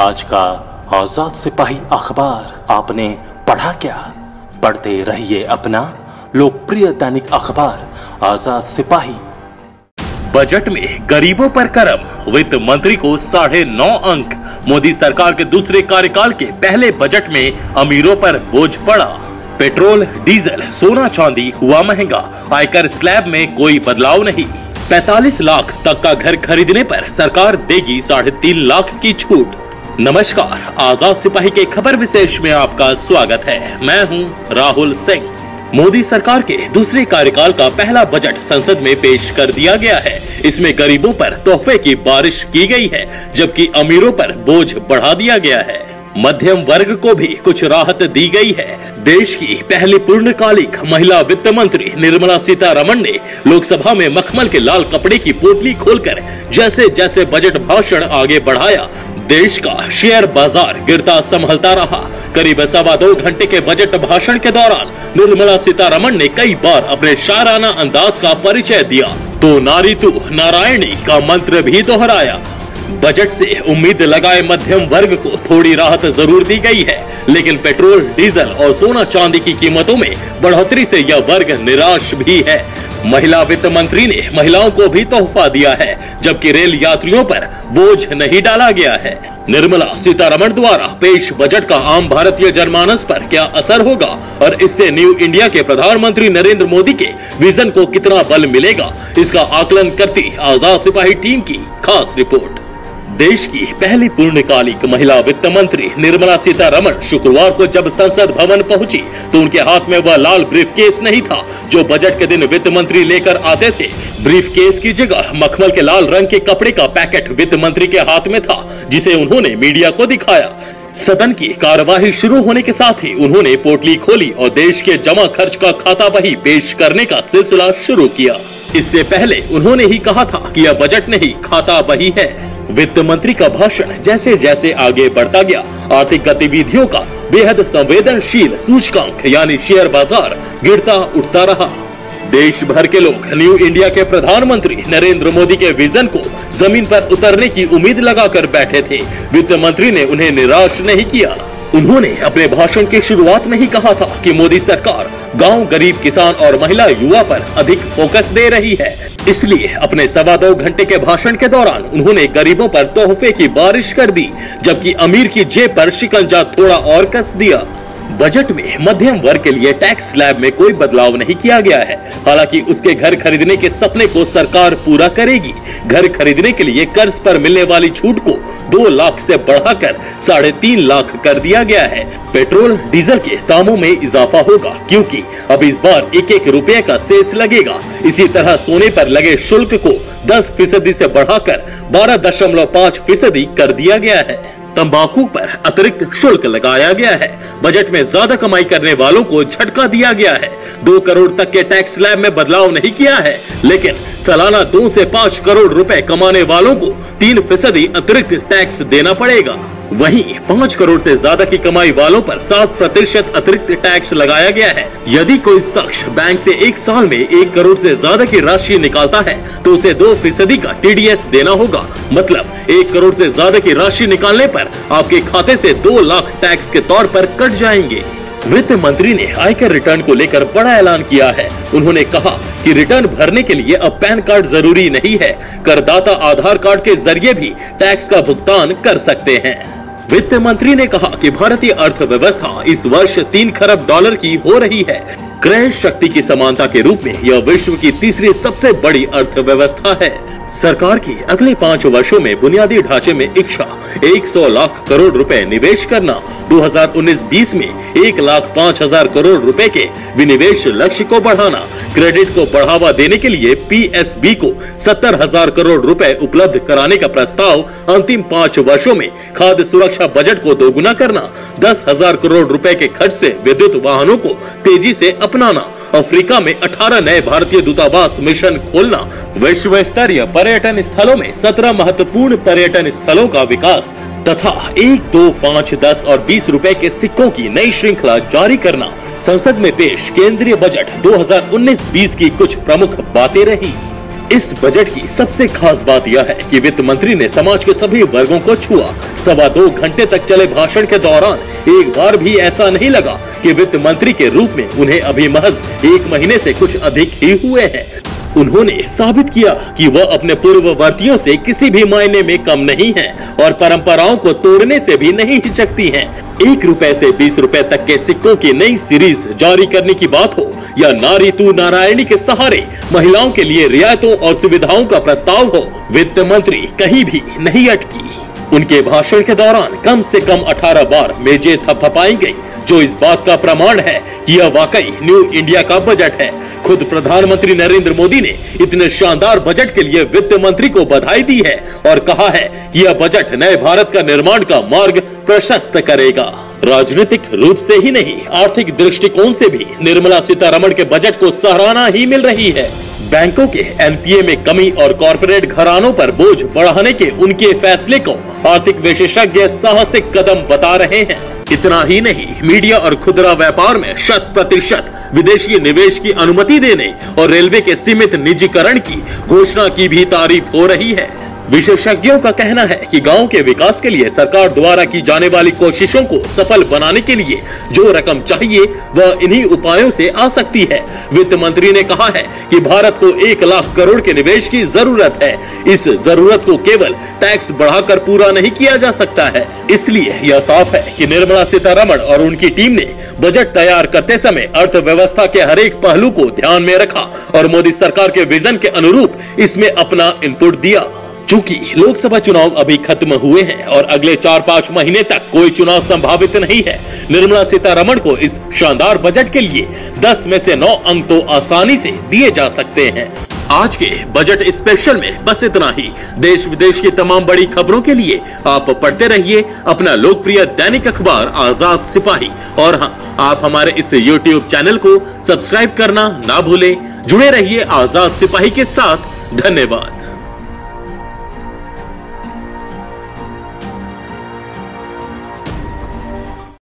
आज का आज़ाद सिपाही अखबार आपने पढ़ा क्या? पढ़ते रहिए अपना लोकप्रिय दैनिक अखबार, आज़ाद सिपाही। बजट में गरीबों पर करम, वित्त मंत्री को साढ़े नौ अंक। मोदी सरकार के दूसरे कार्यकाल के पहले बजट में अमीरों पर बोझ पड़ा। पेट्रोल, डीजल, सोना चांदी हुआ महँगा। आयकर स्लैब में कोई बदलाव नहीं। 45 लाख तक का घर खरीदने पर सरकार देगी साढ़े तीन लाख की छूट। नमस्कार, आज़ाद सिपाही के खबर विशेष में आपका स्वागत है। मैं हूँ राहुल सिंह। मोदी सरकार के दूसरे कार्यकाल का पहला बजट संसद में पेश कर दिया गया है। इसमें गरीबों पर तोहफे की बारिश की गई है, जबकि अमीरों पर बोझ बढ़ा दिया गया है। मध्यम वर्ग को भी कुछ राहत दी गई है। देश की पहली पूर्णकालिक महिला वित्त मंत्री निर्मला सीतारमण ने लोकसभा में मखमल के लाल कपड़े की पोटली खोलकर जैसे जैसे बजट भाषण आगे बढ़ाया देश का शेयर बाज़ार गिरता संभलता रहा। करीब सवा दो घंटे के बजट भाषण के दौरान निर्मला सीतारमण ने कई बार अपने शाराना अंदाज का परिचय दिया। तो नारी तू नारायणी का मंत्र भी दोहराया। बजट से उम्मीद लगाए मध्यम वर्ग को थोड़ी राहत ज़रूर दी गई है, लेकिन पेट्रोल, डीजल और सोना चांदी की कीमतों में बढ़ोतरी से यह वर्ग निराश भी है। महिला वित्त मंत्री ने महिलाओं को भी तोहफा दिया है, जबकि रेल यात्रियों पर बोझ नहीं डाला गया है। निर्मला सीतारमण द्वारा पेश बजट का आम भारतीय जनमानस पर क्या असर होगा? और इससे न्यू इंडिया के प्रधानमंत्री नरेंद्र मोदी के विजन को कितना बल मिलेगा? इसका आकलन करती आज़ाद सिपाही टीम की खास रिपोर्ट। देश की पहली पूर्णकालिक महिला वित्त मंत्री निर्मला सीतारमण शुक्रवार को जब संसद भवन पहुँची तो उनके हाथ में वह लाल ब्रीफकेस नहीं था, जो बजट के दिन वित्त मंत्री लेकर आते थे। ब्रीफकेस की जगह मखमल के लाल रंग के कपड़े का पैकेट वित्त मंत्री के हाथ में था, जिसे उन्होंने मीडिया को दिखाया। सदन की कार्यवाही शुरू होने के साथ ही उन्होंने पोटली खोली और देश के जमा खर्च का खाता बही पेश करने का सिलसिला शुरू किया। इससे पहले उन्होंने ही कहा था कि यह बजट नहीं, खाता बही है। वित्त मंत्री का भाषण जैसे जैसे आगे बढ़ता गया। आर्थिक गतिविधियों का बेहद संवेदनशील सूचकांक, यानी शेयर बाज़ार, गिरता उठता रहा। देश भर के लोग न्यू इंडिया के प्रधानमंत्री नरेंद्र मोदी के विजन को ज़मीन पर उतरने की उम्मीद लगाकर बैठे थे। वित्त मंत्री ने उन्हें निराश नहीं किया। उन्होंने अपने भाषण की शुरुआत में ही कहा था कि मोदी सरकार गाँव गरीब किसान और महिला युवा पर अधिक फोकस दे रही है। इसलिए अपने सवा दो घंटे के भाषण के दौरान उन्होंने गरीबों पर तोहफे की बारिश कर दी, जबकि अमीर की जेब पर शिकंजा थोड़ा और कस दिया। बजट में मध्यम वर्ग के लिए टैक्स स्लैब में कोई बदलाव नहीं किया गया है। हालाँकि उसके घर खरीदने के सपने को सरकार पूरा करेगी। घर खरीदने के लिए कर्ज पर मिलने वाली छूट को दो लाख से बढ़ाकर साढ़े तीन लाख कर दिया गया है। पेट्रोल, डीजल के दामों में इजाफा होगा, क्योंकि अब इस बार एक एक रुपए का सेस लगेगा। इसी तरह सोने पर लगे शुल्क को दस फ़ीसदी से बढ़ाकर बारह दशमलव पाँच फ़ीसदी कर दिया गया है। तंबाकू पर अतिरिक्त शुल्क लगाया गया है। बजट में ज़्यादा कमाई करने वालों को झटका दिया गया है। दो करोड़ तक के टैक्स लैब में बदलाव नहीं किया है, लेकिन सालाना दो से पाँच करोड़ रुपए कमाने वालों को तीन फ़ीसदी अतिरिक्त टैक्स देना पड़ेगा। वहीं पाँच करोड़ से ज़्यादा की कमाई वालों पर सात प्रतिशत अतिरिक्त टैक्स लगाया गया है। यदि कोई शख्स बैंक से एक साल में एक करोड़ से ज़्यादा की राशि निकालता है तो उसे दो फ़ीसदी का टीडीएस देना होगा। मतलब एक करोड़ से ज़्यादा की राशि निकालने पर आपके खाते से दो लाख टैक्स के तौर पर कट जाएँगे। वित्त मंत्री ने आयकर रिटर्न को लेकर बड़ा ऐलान किया है। उन्होंने कहा कि रिटर्न भरने के लिए अब पैन कार्ड ज़रूरी नहीं है। करदाता आधार कार्ड के ज़रिए भी टैक्स का भुगतान कर सकते हैं। वित्त मंत्री ने कहा कि भारतीय अर्थव्यवस्था इस वर्ष तीन खरब डॉलर की हो रही है। क्रय शक्ति की समानता के रूप में यह विश्व की तीसरी सबसे बड़ी अर्थव्यवस्था है। सरकार की अगले पाँच वर्षों में बुनियादी ढांचे में इच्छा 100 लाख करोड़ रुपए निवेश करना 2019-20 में एक लाख पाँच हज़ार करोड़ रुपए के विनिवेश लक्ष्य को बढ़ाना, क्रेडिट को बढ़ावा देने के लिए पीएसबी को सत्तर हज़ार करोड़ रुपए उपलब्ध कराने का प्रस्ताव, अंतिम पाँच वर्षों में खाद्य सुरक्षा बजट को दोगुना करना, दस हज़ार करोड़ रुपए के खर्च से विद्युत वाहनों को तेज़ी से अपनाना। अफ्रीका में 18 नए भारतीय दूतावास मिशन खोलना विश्व स्तरीय पर्यटन स्थलों में 17 महत्वपूर्ण पर्यटन स्थलों का विकास, तथा एक, दो, पाँच, दस और बीस रुपए के सिक्कों की नई श्रृंखला जारी करना, संसद में पेश केंद्रीय बजट 2019-20 की कुछ प्रमुख बातें रही। इस बजट की सबसे खास बात यह है कि वित्त मंत्री ने समाज के सभी वर्गों को छुआ सवा दो घंटे तक चले भाषण के दौरान एक बार भी ऐसा नहीं लगा कि वित्त मंत्री के रूप में उन्हें अभी महज एक महीने से कुछ अधिक ही हुए हैं उन्होंने साबित किया कि वह अपने पूर्ववर्तियों से किसी भी मायने में कम नहीं है और परंपराओं को तोड़ने से भी नहीं हिचकती हैं। एक रुपए से बीस रुपए तक के सिक्कों की नई सीरीज़ जारी करने की बात हो, या नारी तू नारायणी के सहारे महिलाओं के लिए रियायतों और सुविधाओं का प्रस्ताव हो, वित्त मंत्री कहीं भी नहीं अटकी। उनके भाषण के दौरान कम से कम 18 बार मेजे थपथपाई गई, जो इस बात का प्रमाण है कि यह वाकई न्यू इंडिया का बजट है। खुद प्रधानमंत्री नरेंद्र मोदी ने इतने शानदार बजट के लिए वित्त मंत्री को बधाई दी है और कहा है कि यह बजट नए भारत का निर्माण का मार्ग प्रशस्त करेगा। राजनीतिक रूप से ही नहीं, आर्थिक दृष्टिकोण से भी निर्मला सीतारमण के बजट को सराहना ही मिल रही है। बैंकों के एनपीए में कमी और कॉरपोरेट घरानों पर बोझ बढ़ाने के उनके फैसले को आर्थिक विशेषज्ञ साहसिक कदम बता रहे हैं। इतना ही नहीं, मीडिया और खुदरा व्यापार में शत प्रतिशत विदेशी निवेश की अनुमति देने और रेलवे के सीमित निजीकरण की घोषणा की भी तारीफ़ हो रही है। विशेषज्ञों का कहना है कि गाँव के विकास के लिए सरकार द्वारा की जाने वाली कोशिशों को सफल बनाने के लिए जो रकम चाहिए, वह इन्हीं उपायों से आ सकती है। वित्त मंत्री ने कहा है कि भारत को एक लाख करोड़ के निवेश की ज़रूरत है। इस ज़रूरत को केवल टैक्स बढ़ाकर पूरा नहीं किया जा सकता है। इसलिए यह साफ़ है कि निर्मला सीतारमण और उनकी टीम ने बजट तैयार करते समय अर्थव्यवस्था के हरेक पहलू को ध्यान में रखा और मोदी सरकार के विजन के अनुरूप इसमें अपना इनपुट दिया। चूँकि लोकसभा चुनाव अभी खत्म हुए हैं और अगले चार पाँच महीने तक कोई चुनाव संभावित नहीं है, निर्मला सीतारमण को इस शानदार बजट के लिए 10 में से 9 अंक तो आसानी से दिए जा सकते हैं। आज के बजट स्पेशल में बस इतना ही। देश विदेश की तमाम बड़ी खबरों के लिए आप पढ़ते रहिए अपना लोकप्रिय दैनिक अखबार आज़ाद सिपाही। और हाँ आप हमारे इस यूट्यूब चैनल को सब्सक्राइब करना ना भूलें। जुड़े रहिए आज़ाद सिपाही के साथ। धन्यवाद।